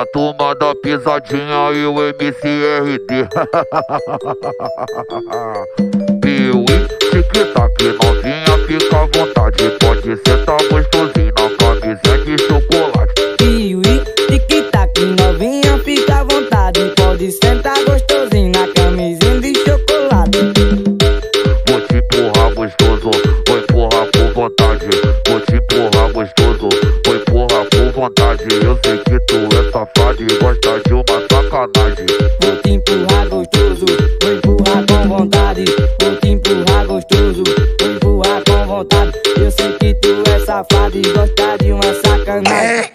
a turma da pisadinha e o MCRD. Piuí, tic-tac, novinha, fica à vontade. Pode sentar gostosinho na camisinha de chocolate. Piuí, tic-tac, novinha, fica à vontade. Pode sentar gostosinho na camisinha de chocolate. Vou te empurrar gostoso, vou empurrar por vontade. Vou te empurrar gostoso, vou empurrar por vontade. Eu sei que tu é safado e gosta de uma sacanagem. Vou te empurrar gostoso, vou empurrar com vontade. Vou te empurrar gostoso, vou empurrar com vontade. Eu sei que tu é safado e gosta de uma sacanagem.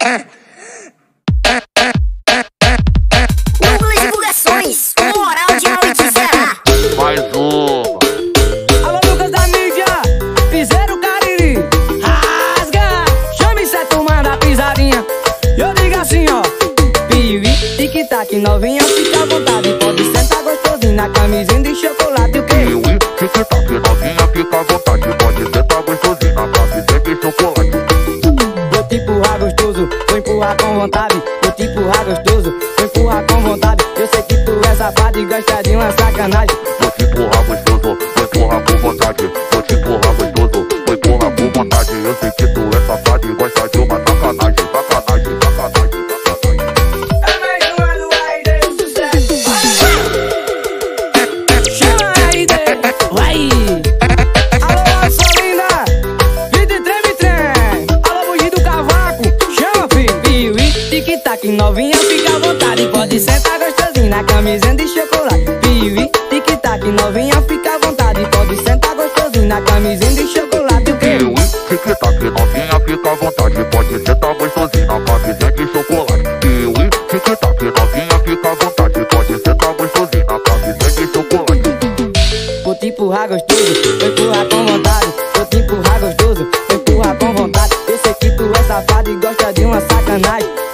Safado e gosta de uma sacanagem.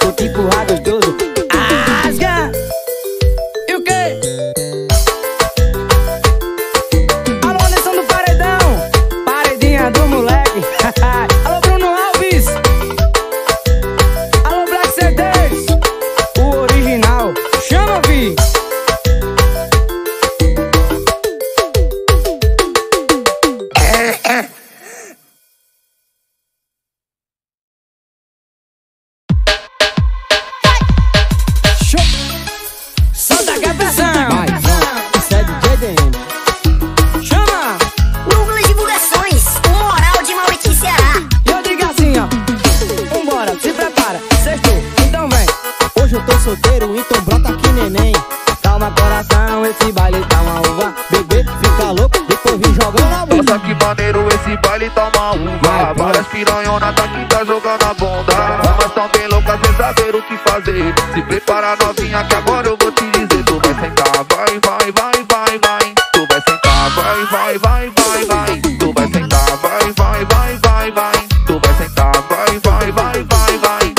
Fazer. Se prepara novinha que agora eu vou te dizer. Tu vai sentar, vai, vai, vai, vai, vai. Tu vai sentar, vai, vai, vai, vai, vai. Tu vai sentar, vai, vai, vai, vai, vai. Tu vai sentar, vai, vai, vai, vai, vai.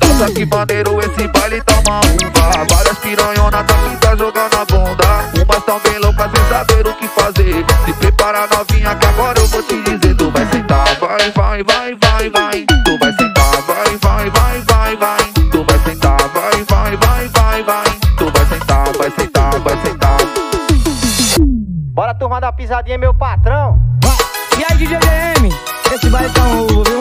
Nossa, que maneiro esse baile tá uma uva. Várias piranhonas daqui tá jogando a bunda. Umas tão bem loucas sem saber o que fazer. Se prepara novinha que agora eu vou te dizer. Tu vai sentar, vai, vai, vai, vai, vai Pisadinha, meu patrão. E aí, DJ DM? Esse baile tá um uva, viu?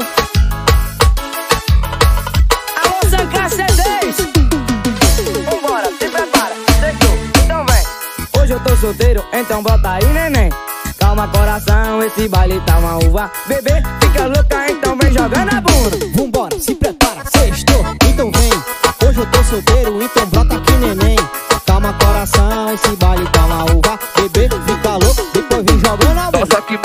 Alô, Zancar CDs. Vambora, se prepara. Sextou, então vem. Hoje eu tô solteiro, então bota aí, neném. Calma, coração, esse baile tá uma uva. Bebê, fica louca, então vem jogando a bunda. Vambora, se prepara, sextou, então vem. Hoje eu tô solteiro,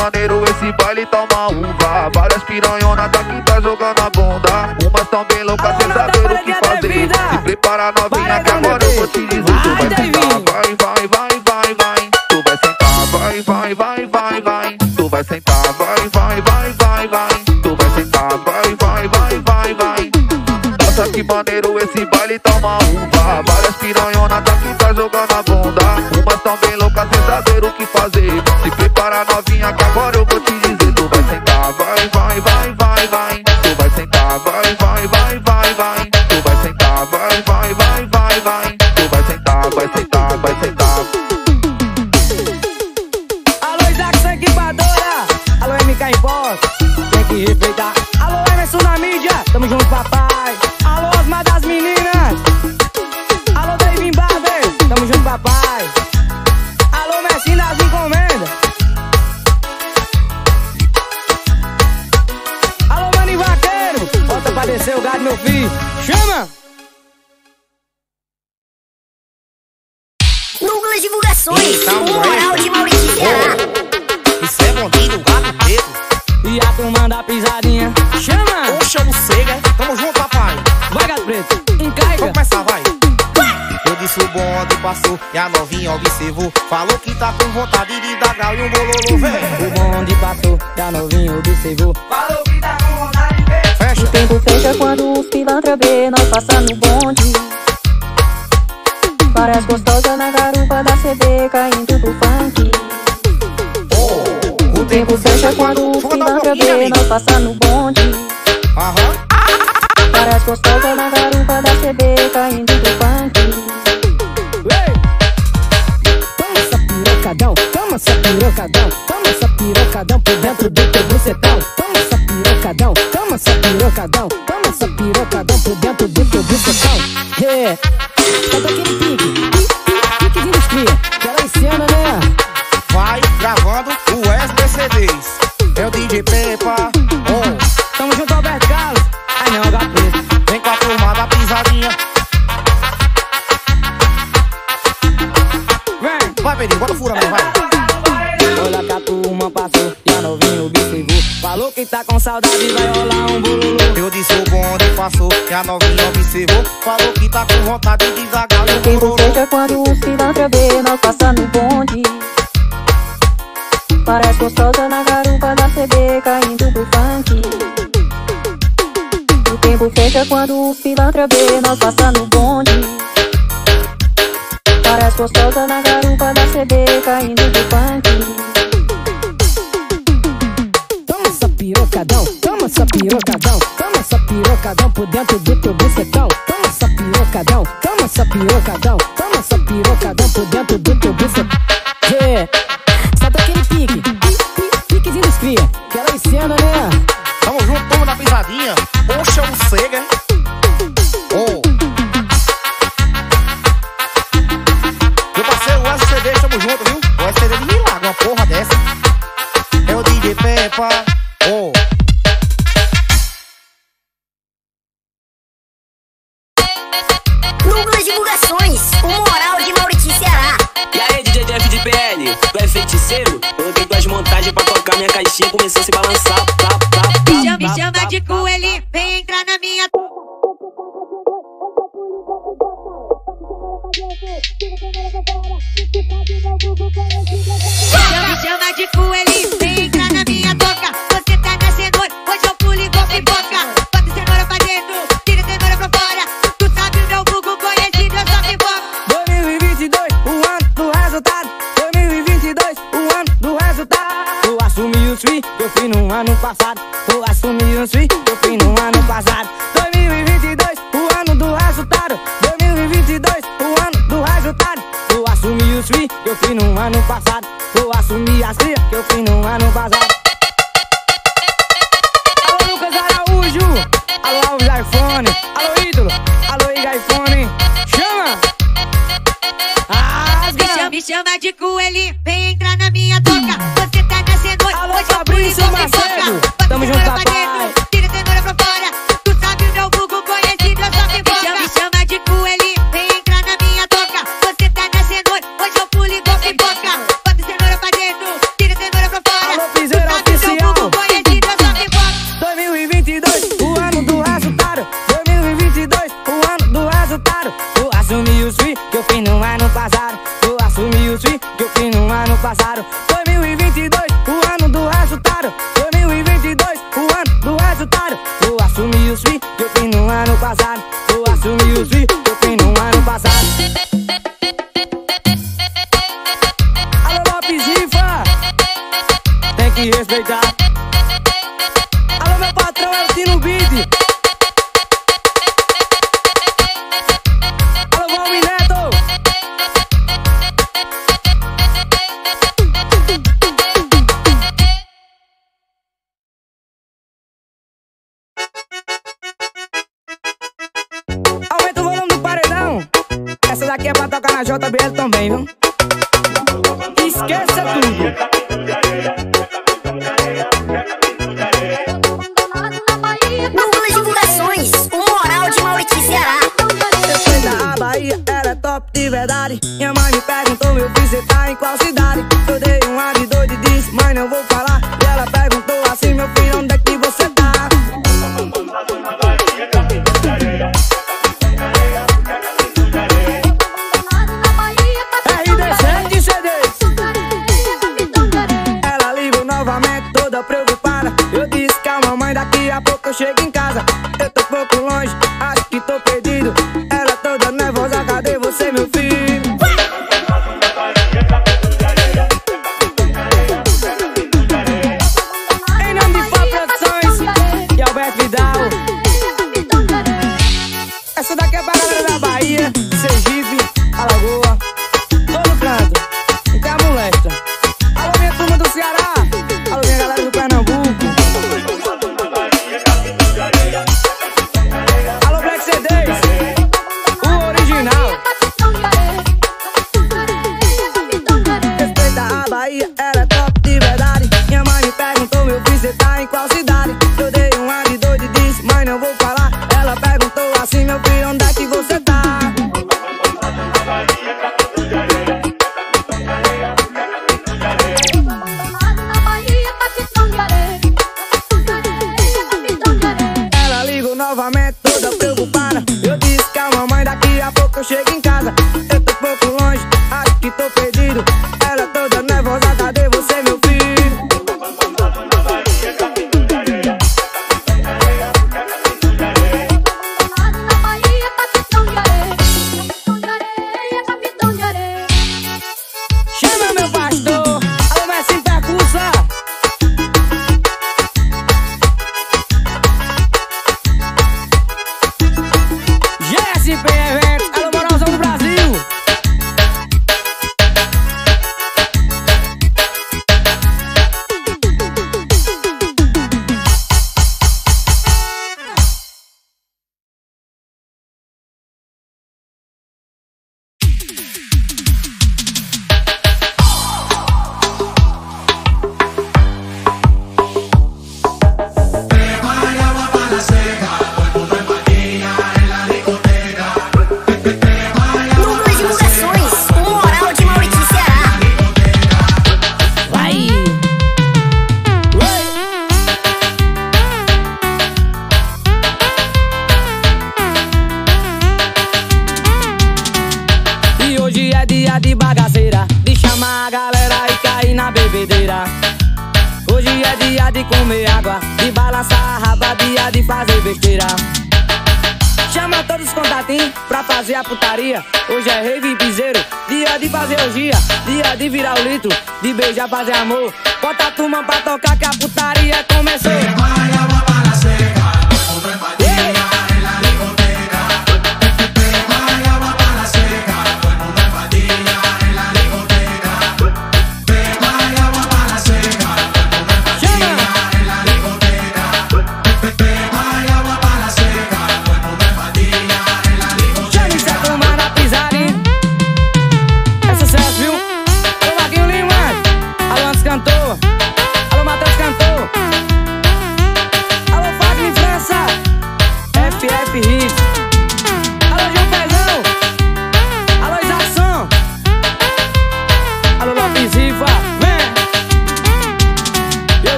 maneiro esse baile tá uma uva. Várias piranhonas daqui tá jogando a bunda. Umas tão bem loucas sem saber o que fazer. Se prepara novinha que agora eu vou te dizer. Tu vai sentar, vai, vai, vai, vai, vai. Tu vai sentar, vai, vai, vai, vai, vai. Tu vai sentar, vai, vai, vai, vai, vai. Tu vai sentar, vai, vai, vai, vai, vai. Nossa, que maneiro esse baile tá uma uva. Várias piranhonas daqui tá jogando a bunda. Umas tão bem loucas sem saber o que fazer. Se prepara novinha que agora e a novinha observou. Falou que tá com vontade de dar grau e um bololô, vem. O bonde passou, já novinho observou. Fecha. O tempo fecha quando os pilantra vê nós passando no bonde. Parece gostosa na garupa da CB caindo do funk. O O tempo fecha quando os pilantra vê nós passando no bonde. Aham. Parece gostosa na pirocadão, toma essa pirocadão por dentro do teu bucetão. É, tá daquele pique, pique, pique de cria, que ela ensina, né? Vai gravando o Wesley CDs. É o DJ Pepa. Oh, Tamo junto, Alberto Carlos. Ai não, preto. vem com a turma da pisadinha. Vem. Vai, Pedrinho, bota fura mesmo, vai. Olha que a turma passou e a novinha observou. Falou que tá com saudade, vai e a novinha observou. Falou que tá com vontade de e O um tempo bololô. fecha quando os pilantra vê nós passando essa pirocadão por dentro do teu bucetão. Toma essa pirocadão, toma essa pirocadão, toma essa pirocadão por dentro do teu bucetão. Feiticeiro? Coloquei tuas montagens pra tocar minha caixinha, começou a se balançar. Fui no ano passado. Eu assumi as crias que eu fui no ano passado. Alô, Lucas Araújo. Alô, Alves iPhone. Alô, ídolo. Alô, Iga iPhone. Chama! Me chama, me chama de coelhinho, vem entrar na minha toca. Você tá na cenoura, Alô, hoje pulo Fabrício Macedo. No JBL também, viu? Esqueça tudo. feel dia de bagaceira, de chamar a galera e cair na bebedeira. Hoje é dia de comer água, de balançar a raba, dia de fazer besteira. Chama todos os contatinhos pra fazer a putaria. Hoje é rave e piseiro, dia de fazer orgia, dia de virar o litro, de beijar, fazer amor. Bota a turma pra tocar que a putaria começou.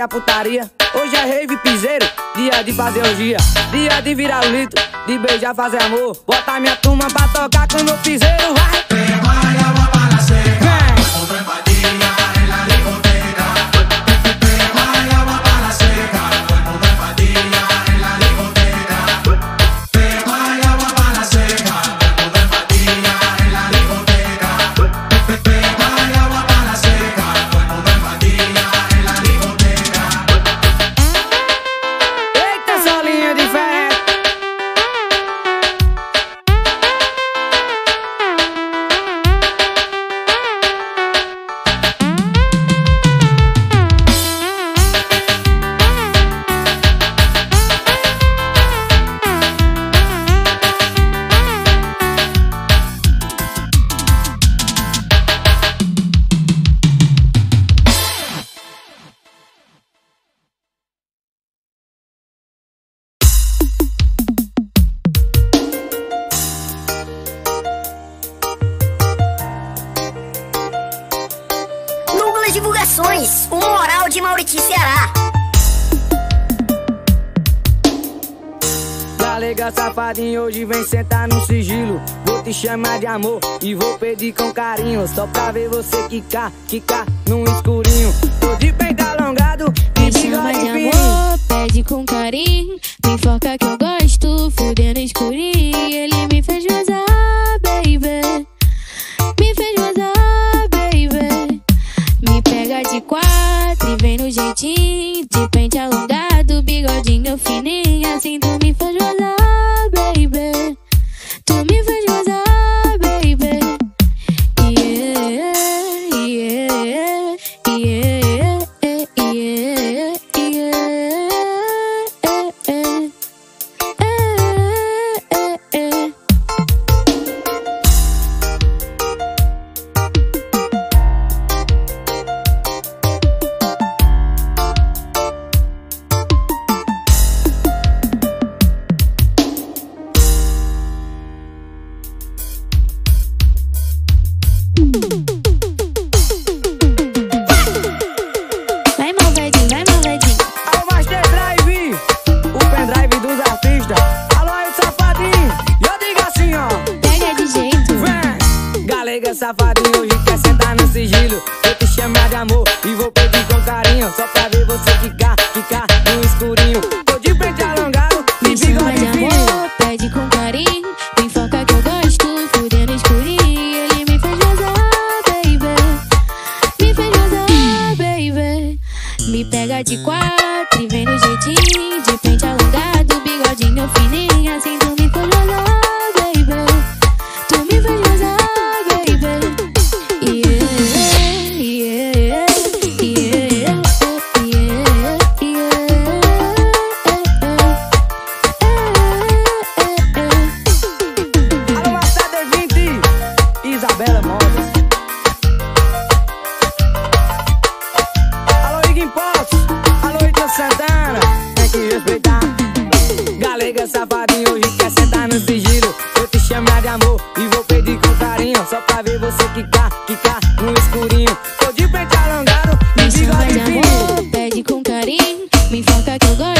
Fazer a putaria. Hoje é rave piseiro, dia de fazer orgia. Dia de virar litro, de beijar, fazer amor. Bota minha turma pra tocar com meu piseiro, vai! No sigilo. Vou te chamar de amor e vou pedir com carinho. Só pra ver você quicar, quicar no escurinho. Tô de peito alongado Me chama de amor, pede com carinho. Me foca que eu gosto,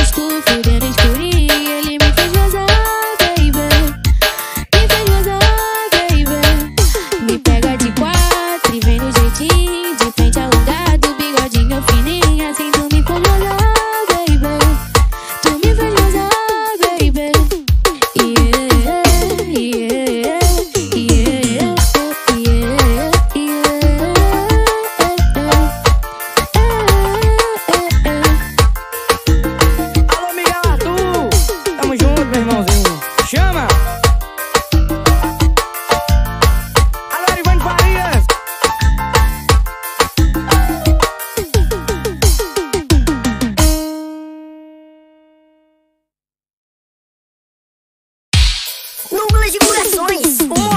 gosto, fudendo escurinho. Ele me de Corações,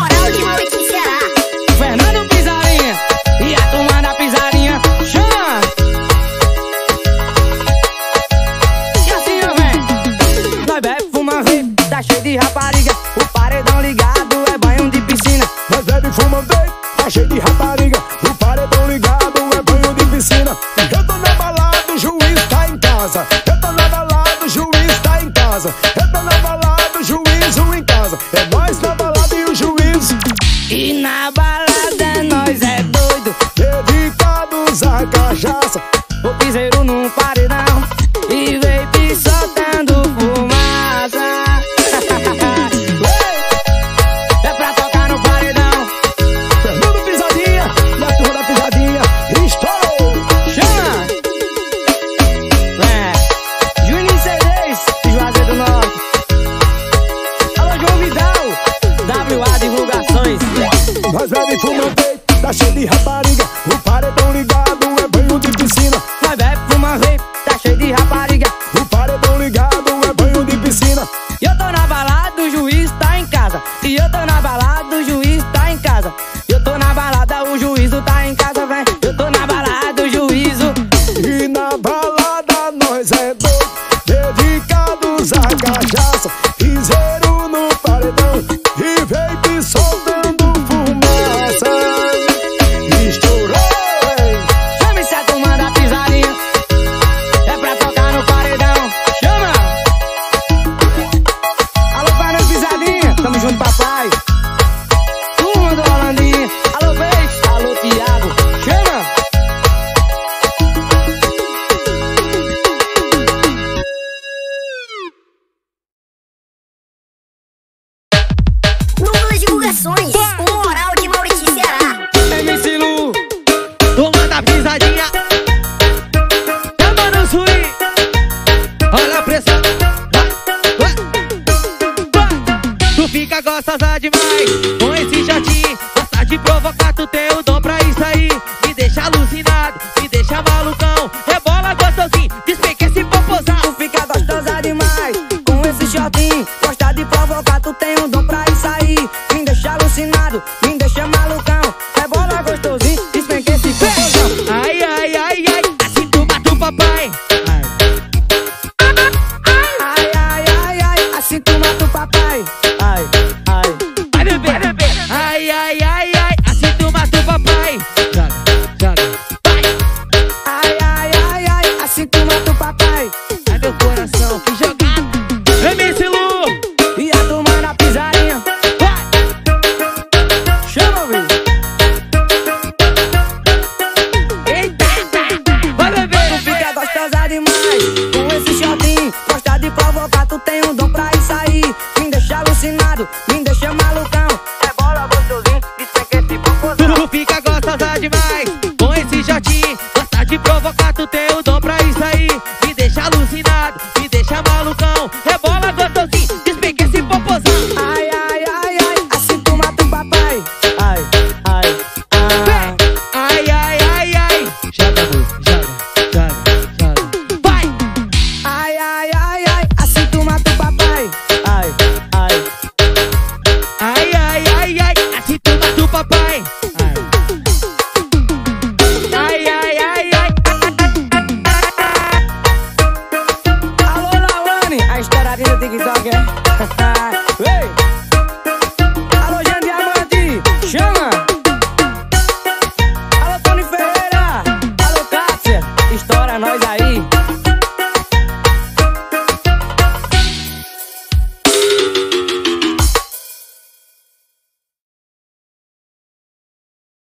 ai. Joga, amor,